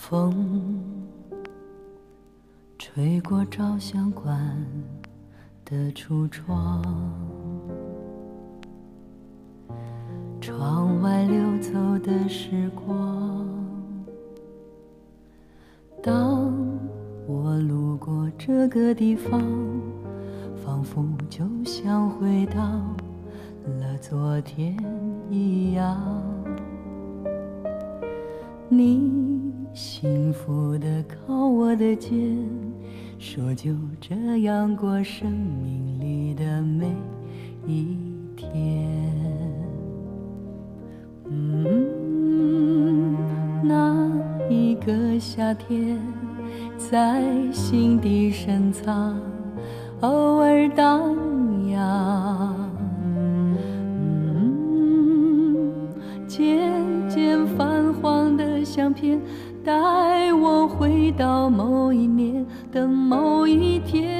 风吹过照相馆的橱窗，窗外流走的时光。当我路过这个地方，仿佛就像回到了昨天一样。你幸福的靠我的肩，说就这样过生命里的每一天。嗯，那一个夏天在心底深藏，偶尔荡漾。嗯，渐渐泛黄的相片，带我回到某一年的某一天。